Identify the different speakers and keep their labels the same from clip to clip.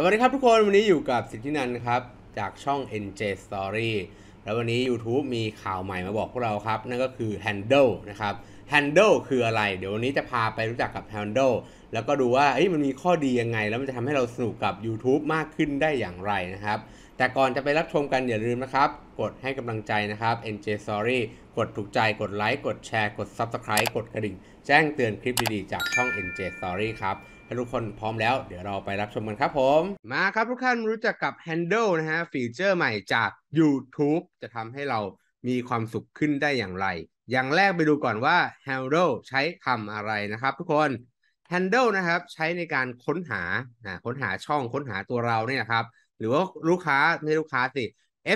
Speaker 1: สวัสดีครับทุกคนวันนี้อยู่กับสิทธินันครับ จากช่อง NJ Story แล้ววันนี้ YouTube มีข่าวใหม่มาบอกพวกเราครับ นั่นก็คือ Handle นะครับ Handle คืออะไร เดี๋ยววันนี้จะพาไปรู้จักกับ Handle แล้วก็ดูว่ามันมีข้อดียังไง แล้วมันจะทำให้เราสนุกกับ YouTube มากขึ้นได้อย่างไรนะครับ แต่ก่อนจะไปรับชมกันอย่าลืมนะครับ กดให้กำลังใจนะครับ NJ Story กดถูกใจกดไลค์กดแชร์กด Subscribe กดกระดิ่ง แจ้งเตือนคลิปดีๆจากช่อง NJ Story ครับ ถ้าทุกคนพร้อมแล้ว เดี๋ยวเราไปรับชมกันครับผม มาครับทุกท่านรู้จักกับ Handle นะฮะฟีเจอร์ใหม่จาก YouTube จะทำให้เรามีความสุขขึ้นได้อย่างไร อย่างแรกไปดูก่อนว่า Handle ใช้คำอะไรนะครับทุกคน Handle นะครับใช้ในการค้นหาค้นหาช่องค้นหาตัวเราเนี่ยนะครับ หรือว่าลูกค้าไม่ใช่ลูกค้าสิ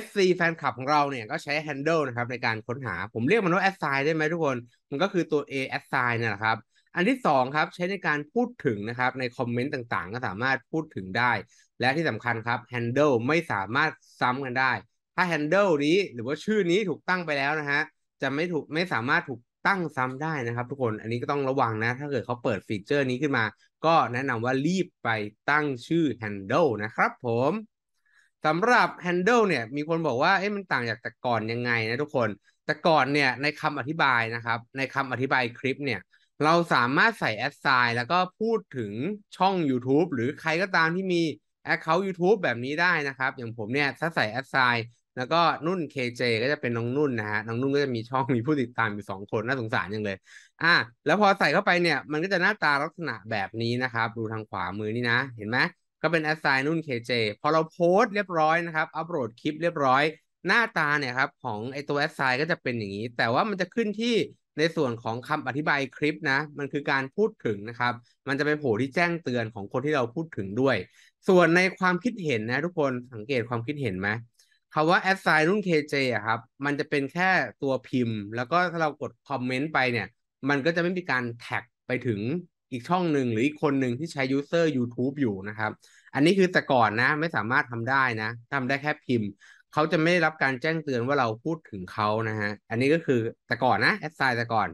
Speaker 1: FC แฟนคลับของเราเนี่ยก็ใช้ handle นะครับในการค้นหา ผมเรียกมันว่า assign ได้ไหมทุกคน มันก็คือตัว A assign เนี่ยแหละครับ อันที่สองครับใช้ในการพูดถึงนะครับในคอมเมนต์ต่างๆ ก็สามารถพูดถึงได้ และที่สำคัญครับ handle ไม่สามารถซ้ำกันได้ ถ้า handle นี้หรือว่าชื่อนี้ถูกตั้งไปแล้วนะฮะจะไม่ถูกไม่สามารถถูกตั้งซ้ำได้นะครับ ทุกคนอันนี้ก็ต้องระวังนะ ถ้าเกิดเขาเปิดฟีเจอร์นี้ขึ้นมา ก็แนะนำว่ารีบไปตั้งชื่อ handle นะครับผมสำหรับ handle เนี่ยมีคนบอกว่าเอ๊ะมันต่างจากแต่ก่อนยังไงนะทุกคน แต่ก่อนเนี่ยในคำอธิบายนะครับ ในคำอธิบายคลิปเนี่ย เราสามารถใส่ at sign แล้วก็พูดถึงช่อง YouTube หรือใครก็ตามที่มี Account YouTube แบบนี้ได้นะครับ อย่างผมเนี่ยถ้าใส่ at sign แล้วก็นุ่น KJ ก็จะเป็นน้องนุ่นนะฮะน้องนุ่นก็จะมีช่องมีผู้ติดตามอยู่สองคนน่าสงสารจังเลย อะแล้วพอใส่เข้าไปเนี่ย มันก็จะหน้าตาลักษณะแบบนี้นะครับ ดูทางขวามือนี่นะ เห็นไหมก็เป็น at sign นุ่น KJ พอเราโพสต์เรียบร้อยนะครับอัปโหลดคลิปเรียบร้อย หน้าตาเนี่ยครับของไอตัวแอดไซน์ก็จะเป็นอย่างนี้ แต่ว่ามันจะขึ้นที่ ในส่วนของคำอธิบายคลิปนะ มันคือการพูดถึงนะครับ มันจะไปโผล่ที่แจ้งเตือนของคนที่เราพูดถึงด้วย ส่วนในความคิดเห็นนะทุกคนสังเกตความคิดเห็นไหมคำว่า assign รุ่น KJ อะครับ มันจะเป็นแค่ตัวพิมพ์ แล้วก็ถ้าเรากดคอมเมนต์ไปเนี่ย มันก็จะไม่มีการแท็กไปถึงอีกช่องหนึ่งหรืออีกคนหนึ่งที่ใช้ user YouTube อยู่นะครับ อันนี้คือแต่ก่อนนะไม่สามารถทำได้นะทำได้แค่พิมพ์ เขาจะไม่ได้รับการแจ้งเตือนว่าเราพูดถึงเขานะฮะ อันนี้ก็คือแต่ก่อนนะ assign แต่ก่อน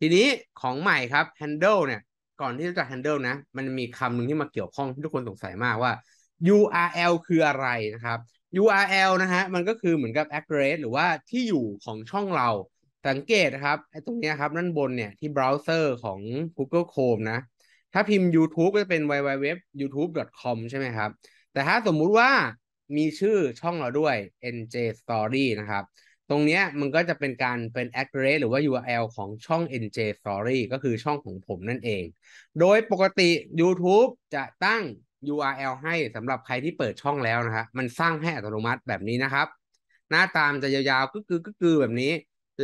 Speaker 1: ทีนี้ของใหม่ครับ handle เนี่ย ก่อนที่จะ handle นะ มันมีคำหนึ่งที่มาเกี่ยวข้องที่ทุกคนสงสัยมากว่า URL คืออะไรนะครับ URL นะฮะ มันก็คือเหมือนกับ address หรือว่าที่อยู่ของช่องเรา สังเกตนะครับไอ้ตรงนี้ครับด้านบนเนี่ยที่เบราว์เซอร์ของ Google Chrome นะ ถ้าพิมพ์ YouTube ก็จะเป็น www.youtube.com ใช่ไหมครับ แต่ถ้าสมมุติว่า มีชื่อช่องเราด้วย NJ Story นะครับ ตรงนี้มันก็จะเป็นการเป็น address หรือว่า URL ของช่อง NJ Story ก็คือช่องของผมนั่นเอง โดยปกติ YouTube จะตั้ง URL ให้สำหรับใครที่เปิดช่องแล้วนะครับมันสร้างให้อัตโนมัติแบบนี้นะครับ หน้าตามจะยาวๆก็คือก็คือแบบนี้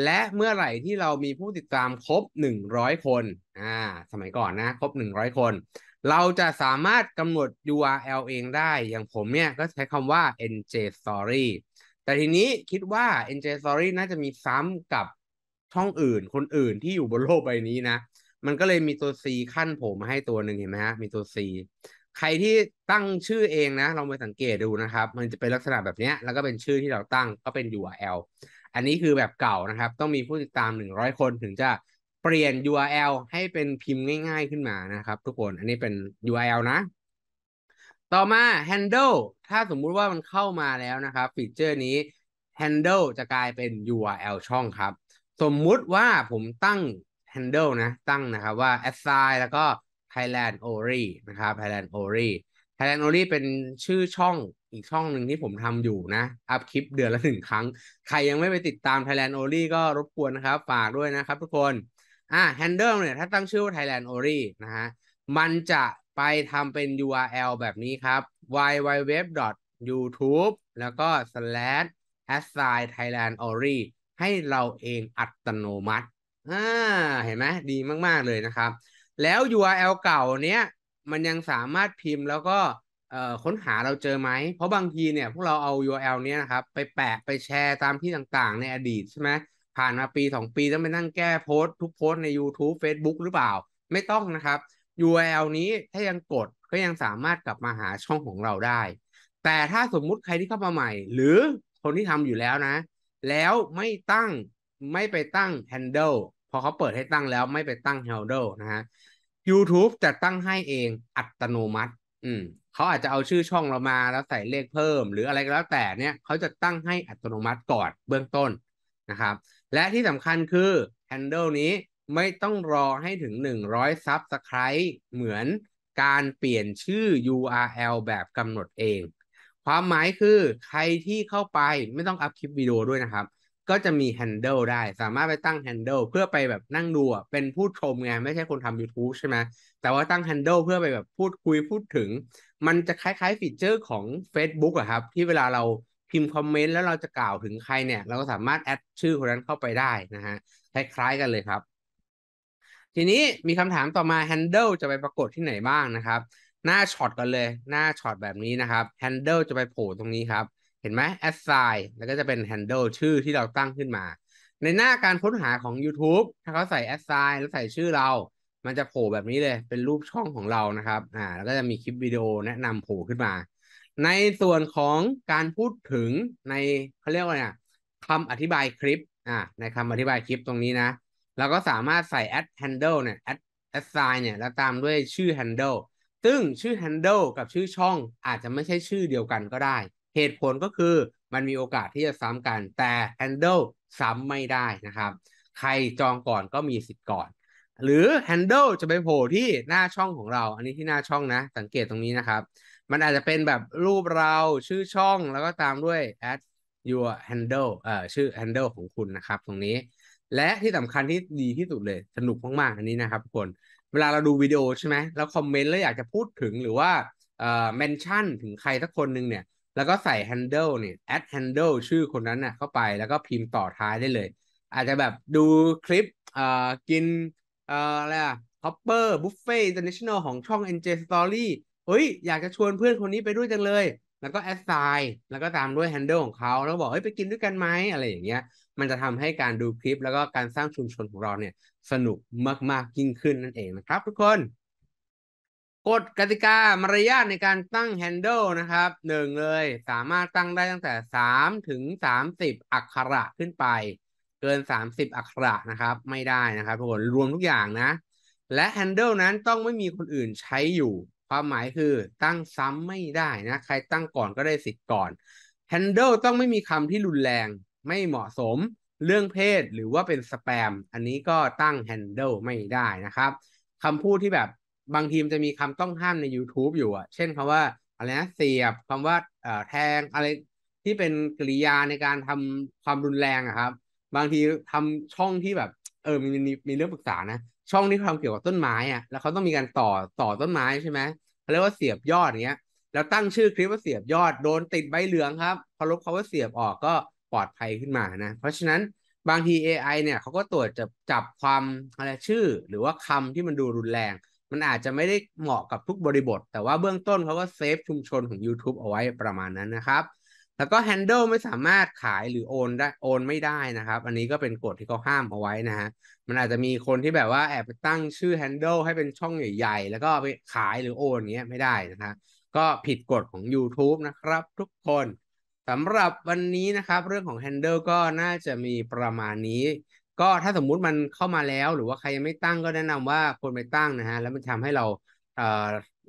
Speaker 1: และเมื่อไหร่ที่เรามีผู้ติดตามครบ 100 คนอ่าสมัยก่อนนะ ครบ 100 คน เราจะสามารถกำหนด URL เองได้อย่างผมเนี่ยก็ใช้คำว่า NJ Story แต่ทีนี้คิดว่า NJ Story น่าจะมีซ้ำกับช่องอื่น คนอื่นที่อยู่บนโลกใบนี้นะ มันก็เลยมีตัว C ขั้นผมมาให้ตัวหนึ่งเห็นไหมฮะ มีตัว C ใครที่ตั้งชื่อเองนะลองไปสังเกตดูนะครับ มันจะเป็นลักษณะแบบนี้แล้วก็เป็นชื่อที่เราตั้งก็เป็น URL อันนี้คือแบบเก่านะครับ ต้องมีผู้ติดตาม 100 คนถึงจะ เปลี่ยน URL ให้เป็นพิมพ์ง่าย ๆขึ้นมานะครับ ทุกคนอันนี้เป็น URL นะ ต่อมา handle ถ้าสมมุติว่ามันเข้ามาแล้วนะครับ ฟีเจอร์นี้ handle จะกลายเป็น URL ช่องครับ สมมุติว่าผมตั้ง handle นะ ตั้งนะครับว่า assign แล้วก็ Thailand Ori นะครับ Thailand Ori Thailand Ori เป็นชื่อช่องอีกช่องหนึ่งที่ผมทำอยู่นะ อัพคลิปเดือนละหนึ่งครั้ง ใครยังไม่ไปติดตาม Thailand Ori ก็รบกวนนะครับ ฝากด้วยนะครับทุกคน อ่า handle เนี่ยถ้าตั้งชื่อว่า Thailand Ori นะฮะมันจะไปทำเป็น URL แบบนี้ครับ www.youtube แล้วก็ slash assign Thailand Ori ให้เราเองอัตโนมัติอ่าเห็นไหมดีมาก ๆ เลยนะครับ แล้ว URL เก่าเนี้ยมันยังสามารถพิมพ์แล้วก็เอ่อค้นหาเราเจอไหม เพราะบางทีเนี่ยพวกเราเอา URL เนี้ยนะครับ ไปแปะไปแชร์ตามที่ต่างๆ ในอดีตใช่ไหม ผ่านมาปีสองปีต้องไปนั่งแก้โพสต์ทุกโพสต์ใน YouTube Facebook หรือเปล่า ไม่ต้องนะครับ URL นี้ถ้ายังกดก็ยังสามารถกลับมาหาช่องของเราได้ แต่ถ้าสมมุติใครที่เข้ามาใหม่ หรือคนที่ทำอยู่แล้วนะ แล้วไม่ตั้งไม่ไปตั้ง handle พอเขาเปิดให้ตั้งแล้วไม่ไปตั้ง handle นะฮะ YouTube จะตั้งให้เองอัตโนมัติ อืมเขาอาจจะเอาชื่อช่องเรามาแล้วใส่เลขเพิ่ม หรืออะไรก็แล้วแต่เนี่ยเขาจะตั้งให้อัตโนมัติก่อนเบื้องต้นนะครับ และที่สำคัญคือ handle นี้ไม่ต้องรอให้ถึง 100 Subscribe เหมือนการเปลี่ยนชื่อ URL แบบกำหนดเอง ความหมายคือใครที่เข้าไปไม่ต้องอัพคลิปวิดีโอด้วยนะครับ ก็จะมี handle ได้สามารถไปตั้ง handle เพื่อไปแบบนั่งดูเป็นผู้ชมไงไม่ใช่คนทำ YouTube ใช่ไหมแต่ว่าตั้ง handle เพื่อไปแบบพูดคุยพูดถึง มันจะคล้ายๆฟีเจอร์ของ Facebook อะครับ ที่เวลาเรา พิมพ์คอมเมนต์แล้วเราจะกล่าวถึงใครเนี่ย เราก็สามารถแอดชื่อคนนั้นเข้าไปได้นะฮะคล้ายๆกันเลยครับ ทีนี้มีคำถามต่อมา handle จะไปปรากฏที่ไหนบ้างนะครับ หน้าช็อตกันเลย หน้าช็อตแบบนี้นะครับ handle จะไปโผล่ตรงนี้ครับ เห็นไหม assign แล้วก็จะเป็น handle ชื่อที่เราตั้งขึ้นมา ในหน้าการค้นหาของ YouTube ถ้าเขาใส่ assign แล้วใส่ชื่อเรา มันจะโผล่แบบนี้เลยเป็นรูปช่องของเรานะครับอ่าแล้วก็จะมีคลิปวิดีโอแนะนำโผล่ขึ้นมา ในส่วนของการพูดถึงในเขาเรียกว่าเนี่ยคำอธิบายคลิปอ่าในคำอธิบายคลิปตรงนี้นะเราก็สามารถใส่ add handle เนี่ย add assign เนี่ยแล้วตามด้วยชื่อ handle ซึ่งชื่อ handle กับชื่อช่องอาจจะไม่ใช่ชื่อเดียวกันก็ได้ เหตุผลก็คือมันมีโอกาสที่จะซ้ำกัน แต่ handle ซ้ำไม่ได้นะครับ ใครจองก่อนก็มีสิทธิ์ก่อน หรือ handle จะไปโผล่ที่หน้าช่องของเรา อันนี้ที่หน้าช่องนะ สังเกตตรงนี้นะครับ มันอาจจะเป็นแบบรูปเราชื่อช่องแล้วก็ตามด้วย add your handle เอ่อชื่อ handle ของคุณนะครับ ตรงนี้ และที่สำคัญที่ดีที่สุดเลยสนุกมากๆอันนี้นะครับทุกคนเวลาเราดูวิดีโอใช่ไหมแล้วคอมเมนต์แล้วอยากจะพูดถึงหรือว่าเอ่อ mention ถึงใครสักคนหนึ่งเนี่ย แล้วก็ใส่ handle เนี่ย add handle ชื่อคนนั้นน่ะเข้าไปแล้วก็พิมพ์ต่อท้ายได้เลย อาจจะแบบดูคลิปเอ่อกินเอ่ออะไรอะ Hopper Buffet International ของช่อง NJ Story เฮ้ย อยากจะชวนเพื่อนคนนี้ไปด้วยจังเลย แล้วก็ assign แล้วก็ตามด้วย handle ของเขาแล้วบอกเฮ้ยไปกินด้วยกันไหมอะไรอย่างเงี้ย มันจะทำให้การดูคลิป แล้วก็การสร้างชุมชนของเราเนี่ย สนุกมาก ๆ ยิ่งขึ้นนั่นเองนะครับ ทุกคนกฎกติกามารยาทในการตั้ง handle นะครับหนึ่งเลยสามารถตั้งได้ตั้งแต่ 3 ถึง 30 อักขระขึ้นไป เกิน 30 อักขระนะครับ ไม่ได้นะครับทุกคนรวมทุกอย่างนะ และ handle นั้นต้องไม่มีคนอื่นใช้อยู่ ความหมายคือตั้งซ้ำไม่ได้นะ ใครตั้งก่อนก็ได้สิทธิ์ก่อน handle ต้องไม่มีคำที่รุนแรง ไม่เหมาะสม เรื่องเพศหรือว่าเป็นสแปม อันนี้ก็ตั้ง handle ไม่ได้นะครับคำพูดที่แบบบางทีมจะมีคำต้องห้ามใน YouTube อยู่อะเช่นคำว่าอะไรนะเสียบคำว่าเอ่อแทงอะไรที่เป็นกริยาในการทำความรุนแรงอะครับ บางทีทำช่องที่แบบ เออมีมีมีเรื่องปรึกษานะ ช่องที่ทำเกี่ยวกับต้นไม้อะแล้วเขาต้องมีการต่อต่อต้นไม้ใช่ไหมเขาเรียกว่าเสียบยอดอย่างเงี้ย แล้วตั้งชื่อคลิปว่าเสียบยอดโดนติดใบเหลืองครับพอลบเขาว่าเสียบออกก็ปลอดภัยขึ้นมานะ เพราะฉะนั้นบางที AI เนี่ยเขาก็ตรวจจับจับความอะไรชื่อ หรือว่าคำที่มันดูรุนแรง มันอาจจะไม่ได้เหมาะกับทุกบริบท แต่ว่าเบื้องต้นเขาก็เซฟชุมชนของ YouTube เอาไว้ประมาณนั้นนะครับ แล้วก็ handle ไม่สามารถขายหรือโอนได้โอนไม่ได้นะครับ อันนี้ก็เป็นกฎที่เขาห้ามเอาไว้นะฮะมันอาจจะมีคนที่แบบว่าแอบไปตั้งชื่อ handle ให้เป็นช่องใหญ่ๆ แล้วก็ไปขายหรือโอนเงี้ยไม่ได้นะครับก็ผิดกฎของ YouTube นะครับ ทุกคนสำหรับวันนี้นะครับ เรื่องของ handle ก็น่าจะมีประมาณนี้ ก็ถ้าสมมุติมันเข้ามาแล้ว หรือว่าใครยังไม่ตั้งก็แนะนำว่าควรไปตั้งนะฮะแล้วมันทำให้เราเอ่อ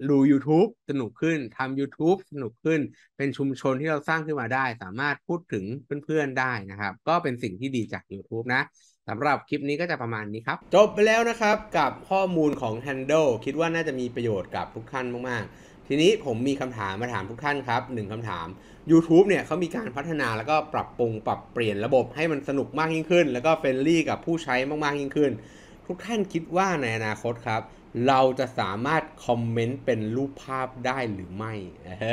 Speaker 1: ดู YouTube สนุกขึ้นทำ YouTube สนุกขึ้น เป็นชุมชนที่เราสร้างขึ้นมาได้ สามารถพูดถึงเพื่อนๆได้นะครับ ก็เป็นสิ่งที่ดีจาก YouTube นะสำหรับคลิปนี้ก็จะประมาณนี้ครับ จบไปแล้วนะครับกับข้อมูลของ Handle คิดว่าน่าจะมีประโยชน์กับทุกท่านมากๆ ทีนี้ผมมีคำถามมาถามทุกท่านครับหนึ่งคำถาม YouTube เนี่ยเขามีการพัฒนาแล้วก็ปรับปรุงปรับเปลี่ยนระบบให้มันสนุกมากยิ่งขึ้น แล้วก็ friendly กับผู้ใช้มากๆยิ่งขึ้น ทุกท่านคิดว่าในอนาคตครับ เราจะสามารถคอมเมนต์เป็นรูปภาพได้หรือไม่เอ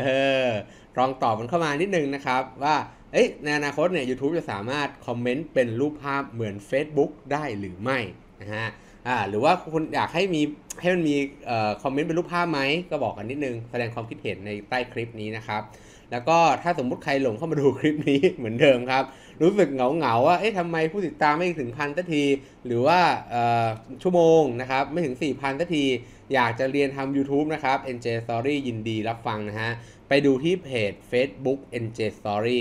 Speaker 1: อลองตอบกันเข้ามานิดนึงนะครับว่าเอ้ยในอนาคตเนี่ย YouTube จะสามารถคอมเมนต์เป็นรูปภาพเหมือน Facebook ได้หรือไม่นะฮะอ่าหรือว่าคุณอยากให้มีให้มันมีเอ่อคอมเมนต์เป็นรูปภาพไหมก็บอกกันนิดนึงแสดงความคิดเห็นในใต้คลิปนี้นะครับ แล้วก็ถ้าสมมุติใครหลงเข้ามาดูคลิปนี้เหมือนเดิมครับ รู้สึกเหงาเหงาๆว่าเอ๊ะทำไมผู้ติดตามไม่ถึงพันสักที หรือว่าชั่วโมงนะครับไม่ถึง 4,000สักที อยากจะเรียนทำ YouTube นะครับ NJ Story ยินดีรับฟังนะฮะ ไปดูที่เพจ Facebook NJ Story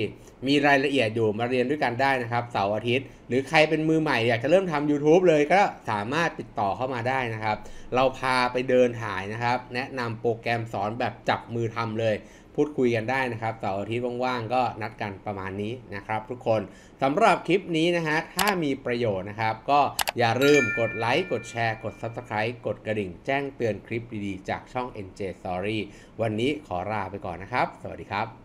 Speaker 1: มีรายละเอียดอยู่มาเรียนด้วยกันได้นะครับเสาร์อาทิตย์ หรือใครเป็นมือใหม่อยากจะเริ่มทำ YouTube เลยก็สามารถติดต่อเข้ามาได้นะครับ เราพาไปเดินถ่ายนะครับ แนะนำโปรแกรมสอนแบบจับมือทำเลย พูดคุยกันได้นะครับเสาร์อาทิตย์ว่างๆก็นัดกันประมาณนี้นะครับ ทุกคนสำหรับคลิปนี้นะฮะ ถ้ามีประโยชน์นะครับ ก็อย่าลืมกดไลค์ กดแชร์ กด Subscribe กดกระดิ่ง แจ้งเตือนคลิปดีๆ จากช่อง NJ Story วันนี้ขอลาไปก่อนนะครับ สวัสดีครับ